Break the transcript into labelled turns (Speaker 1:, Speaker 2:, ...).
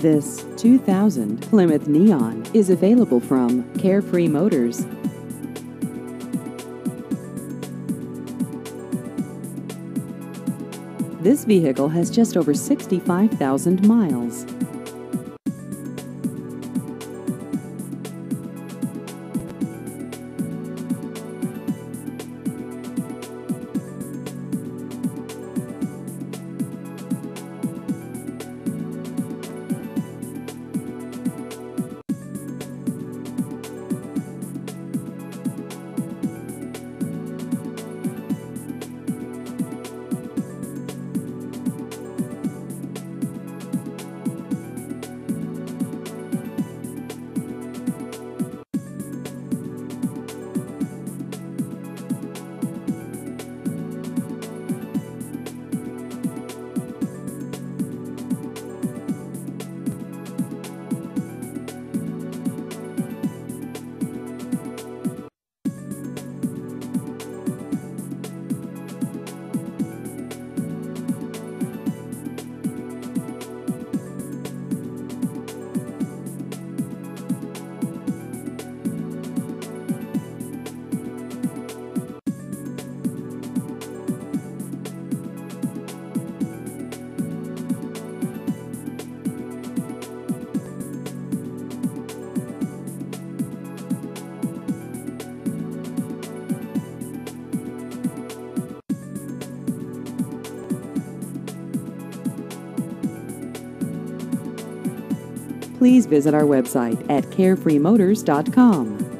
Speaker 1: This 2000 Plymouth Neon is available from Carefree Motors. This vehicle has just over 65,000 miles. Please visit our website at carefreemotors.com.